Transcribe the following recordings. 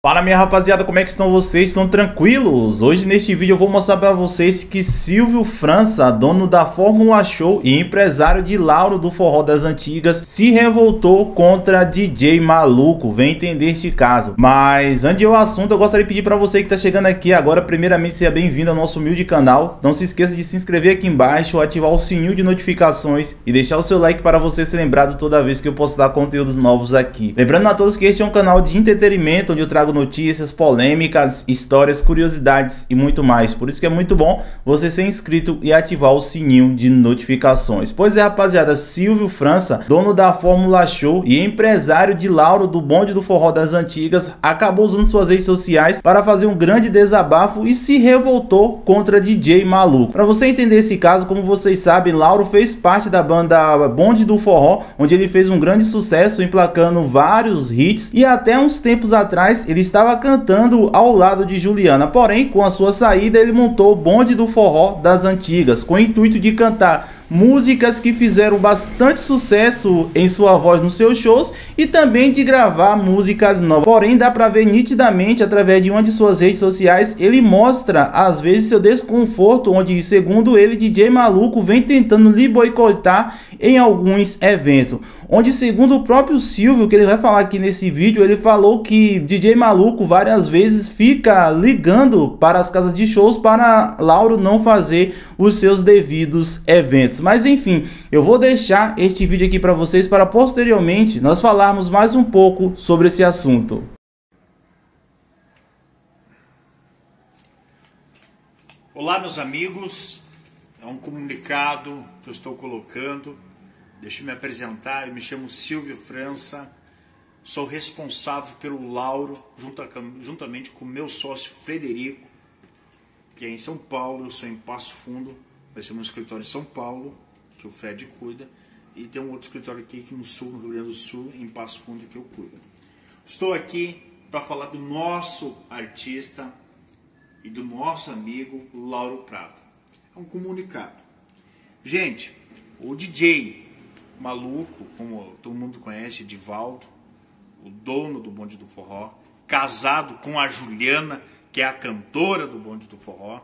Fala minha rapaziada, como é que estão vocês? Estão tranquilos? Hoje neste vídeo eu vou mostrar para vocês que Silvio França, dono da Fórmula Show e empresário de Lauro do Forró das Antigas, se revoltou contra DJ Maluco. Vem entender este caso. Mas antes do assunto, eu gostaria de pedir para você que está chegando aqui agora, primeiramente seja bem-vindo ao nosso humilde canal. Não se esqueça de se inscrever aqui embaixo, ativar o sininho de notificações e deixar o seu like para você ser lembrado toda vez que eu postar conteúdos novos aqui. Lembrando a todos que este é um canal de entretenimento onde eu trago notícias, polêmicas, histórias, curiosidades e muito mais. Por isso que é muito bom você ser inscrito e ativar o sininho de notificações. Pois é, rapaziada, Silvio França, dono da Fórmula Show e empresário de Lauro do Bonde do Forró das Antigas, acabou usando suas redes sociais para fazer um grande desabafo e se revoltou contra DJ Maluco. Para você entender esse caso, como vocês sabem, Lauro fez parte da banda Bonde do Forró, onde ele fez um grande sucesso, emplacando vários hits e até uns tempos atrás ele estava cantando ao lado de Juliana. Porém, com a sua saída, ele montou o bonde do forró das antigas, com o intuito de cantar músicas que fizeram bastante sucesso em sua voz nos seus shows e também de gravar músicas novas. Porém, dá para ver nitidamente através de uma de suas redes sociais, ele mostra às vezes seu desconforto, onde segundo ele, DJ Maluco vem tentando lhe boicotar em alguns eventos. Onde segundo o próprio Silvio, que ele vai falar aqui nesse vídeo, ele falou que DJ Maluco várias vezes fica ligando para as casas de shows para Lauro não fazer os seus devidos eventos. Mas enfim, eu vou deixar este vídeo aqui para vocês para posteriormente nós falarmos mais um pouco sobre esse assunto. Olá, meus amigos. É um comunicado que eu estou colocando. Deixa eu me apresentar. Eu me chamo Silvio França. Sou responsável pelo Lauro, juntamente com meu sócio Frederico, que é em São Paulo. Eu sou em Passo Fundo Vai ser um escritório em São Paulo, que o Fred cuida, e tem um outro escritório aqui, no sul, no Rio Grande do Sul, em Passo Fundo, que eu cuido. Estou aqui para falar do nosso artista e do nosso amigo Lauro Prado. É um comunicado. Gente, o DJ maluco, como todo mundo conhece, Divaldo, o dono do Bonde do Forró, casado com a Juliana, que é a cantora do Bonde do Forró,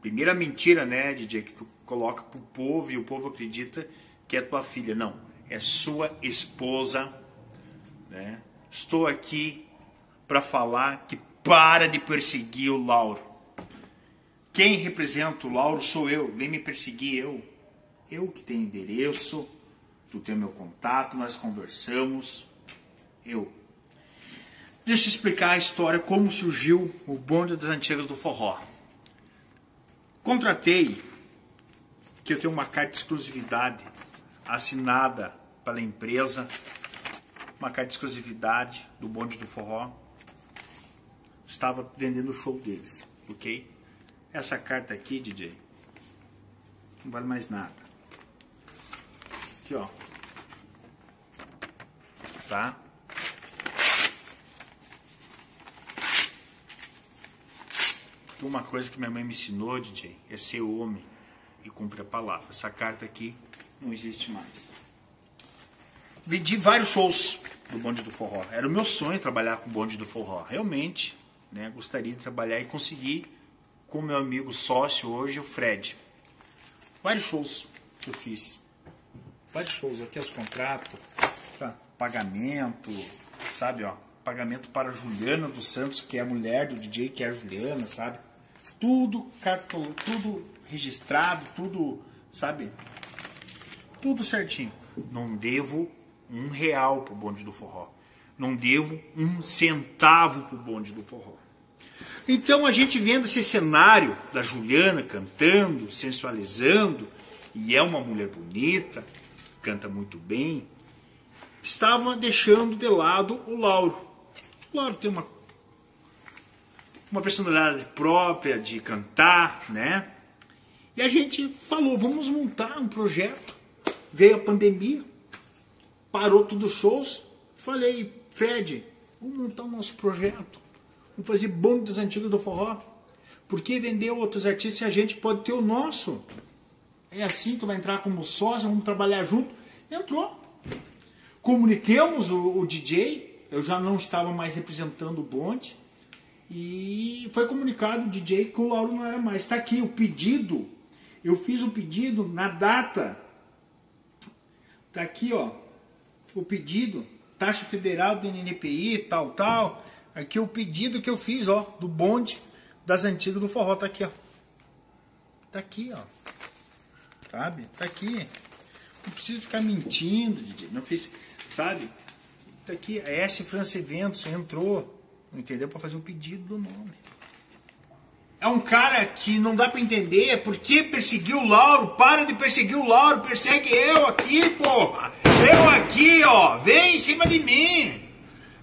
Primeira mentira, né, DJ, que tu coloca pro povo e o povo acredita que é tua filha. Não, é sua esposa, né? Estou aqui para falar que para de perseguir o Lauro. Quem representa o Lauro sou eu, vem me perseguir eu. Eu que tenho endereço, tu tem meu contato, nós conversamos. Eu. Deixa eu explicar a história, como surgiu o bonde das antigas do forró. Contratei, que eu tenho uma carta de exclusividade assinada pela empresa, uma carta de exclusividade do bonde do forró. Estava vendendo o show deles, ok? Essa carta aqui, DJ, não vale mais nada. Aqui, ó. Tá? Uma coisa que minha mãe me ensinou, DJ, é ser homem e cumprir a palavra. Essa carta aqui não existe mais. Vendi vários shows do Bonde do Forró. Era o meu sonho trabalhar com o Bonde do Forró. Realmente, né, gostaria de trabalhar e conseguir com meu amigo sócio hoje, o Fred. Vários shows que eu fiz. Vários shows. Aqui os contratos, tá? pagamento, sabe, ó. Pagamento para Juliana dos Santos, que é a mulher do DJ, que é a Juliana, sabe? Tudo cartol, tudo registrado, tudo, sabe? Tudo certinho. Não devo um real pro bonde do forró. Não devo um centavo pro bonde do forró. Então a gente vendo esse cenário da Juliana cantando, sensualizando, e é uma mulher bonita, canta muito bem, estava deixando de lado o Lauro. O Lauro tem uma uma personalidade própria de cantar, né? E a gente falou, vamos montar um projeto. Veio a pandemia, parou tudo os shows. Falei, Fred, vamos montar o nosso projeto. Vamos fazer bonde dos antigos do forró. Por que vender outros artistas se a gente pode ter o nosso? É assim, tu vai entrar como sócio, vamos trabalhar junto. Entrou. Comuniquemos o, o DJ, eu já não estava mais representando o bonde. E foi comunicado o DJ que o Lauro não era mais. Está aqui o pedido. Eu fiz o pedido na data. Está aqui, ó. O pedido. Taxa Federal do NNPI, tal, tal. Aqui o pedido que eu fiz, ó. Do bonde das antigas do forró. Tá aqui, ó. Tá aqui, ó. Sabe? Tá aqui. Não preciso ficar mentindo, DJ. Não fiz, sabe? Tá aqui. A S França Eventos entrou entendeu? Para fazer o pedido do nome. É um cara que não dá para entender por que perseguiu o Lauro. Para de perseguir o Lauro, persegue eu aqui, porra. Eu aqui, ó. Vem em cima de mim.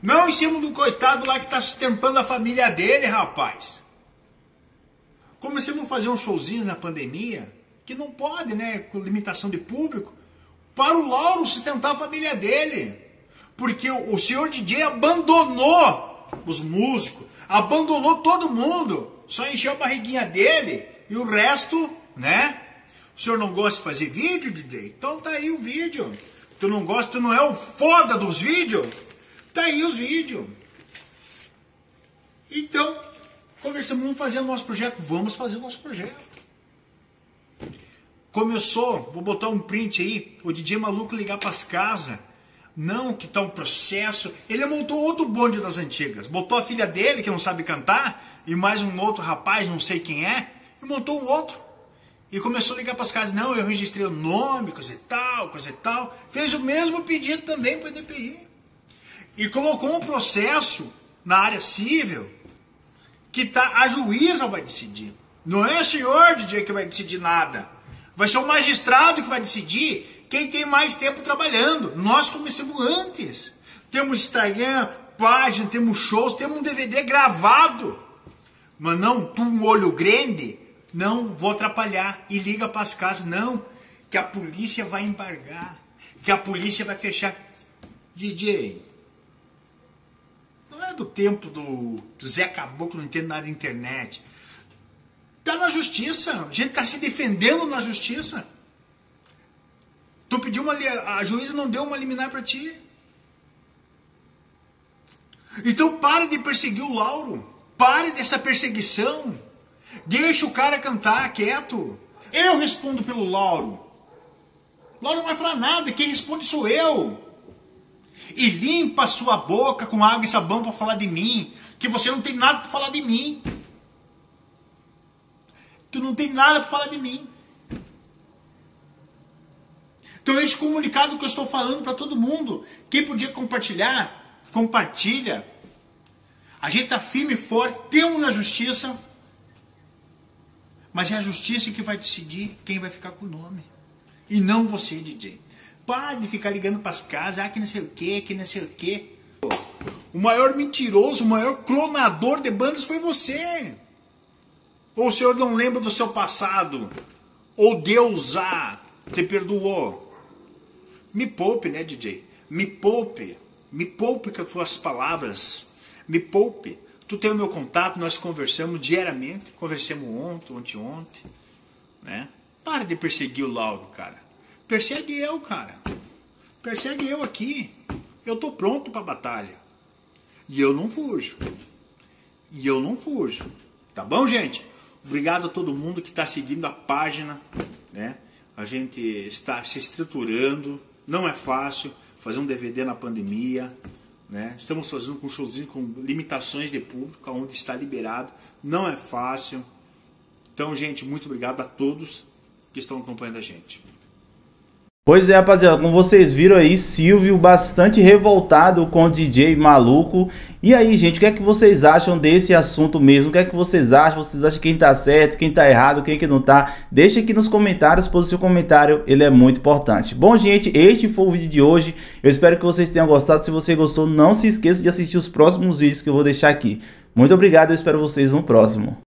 Não em cima do coitado lá que tá sustentando a família dele, rapaz. Comecemos a fazer um showzinho na pandemia, que não pode, né, com limitação de público, para o Lauro sustentar a família dele. Porque o senhor DJ abandonou os músicos, abandonou todo mundo, só encheu a barriguinha dele e o resto, né? O senhor não gosta de fazer vídeo, DJ? Então tá aí o vídeo. Tu não gosta, tu não é o foda dos vídeos? Tá aí os vídeos. Então, conversamos, vamos fazer o nosso projeto, vamos fazer o nosso projeto. Começou, vou botar um print aí, o DJ maluco ligar para as casas não, que tá um processo. Ele montou outro bonde das antigas. Botou a filha dele, que não sabe cantar, e mais um outro rapaz, não sei quem é, e montou um outro. E começou a ligar para as casas. Não, eu registrei o nome, coisa e tal, coisa e tal. Fez o mesmo pedido também para o EDPI. E colocou um processo na área civil que tá, a juíza vai decidir. Não é o senhor, DJ, que vai decidir nada. Vai ser o magistrado que vai decidir quem tem mais tempo trabalhando. Nós começamos antes. Temos Instagram, página, temos shows, temos um DVD gravado. Mas não, tu um olho grande, não vou atrapalhar. E liga para as casas, não, que a polícia vai embargar, que a polícia vai fechar. DJ, não é do tempo do Zé Caboclo, não entende nada de internet. Tá na justiça, a gente tá se defendendo na justiça. Tu pediu uma. A juíza não deu uma liminar para ti. Então pare de perseguir o Lauro. Pare dessa perseguição. Deixa o cara cantar quieto. Eu respondo pelo Lauro. Lauro não vai falar nada. Quem responde sou eu. E limpa sua boca com água e sabão para falar de mim. Que você não tem nada para falar de mim. Tu não tem nada para falar de mim. Então, esse comunicado que eu estou falando para todo mundo, quem podia compartilhar, compartilha. A gente está firme e forte, temos na justiça, mas é a justiça que vai decidir quem vai ficar com o nome. E não você, DJ. Pare de ficar ligando para as casas, ah, que não sei o que, que não sei o que. O maior mentiroso, o maior clonador de bandas foi você. Ou o senhor não lembra do seu passado? Ou Deus ah, te perdoou? Me poupe, né, DJ? Me poupe. Me poupe com as tuas palavras. Me poupe. Tu tem o meu contato, nós conversamos diariamente. Conversamos ontem, ontem, ontem. Né? Para de perseguir o Lauro, cara. Persegue eu, cara. Persegue eu aqui. Eu tô pronto pra batalha. E eu não fujo. E eu não fujo. Tá bom, gente? Obrigado a todo mundo que está seguindo a página, né? A gente está se estruturando, não é fácil fazer um DVD na pandemia. Né? Estamos fazendo com showzinho com limitações de público, onde está liberado. Não é fácil. Então, gente, muito obrigado a todos que estão acompanhando a gente. Pois é, rapaziada, como vocês viram aí, Silvio bastante revoltado com o DJ maluco. E aí, gente, o que é que vocês acham desse assunto mesmo? O que é que vocês acham? Vocês acham quem tá certo, quem tá errado, quem que não tá? Deixa aqui nos comentários, pois o seu comentário, ele é muito importante. Bom, gente, este foi o vídeo de hoje. Eu espero que vocês tenham gostado. Se você gostou, não se esqueça de assistir os próximos vídeos que eu vou deixar aqui. Muito obrigado, eu espero vocês no próximo.